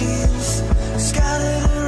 sheets, scarlet.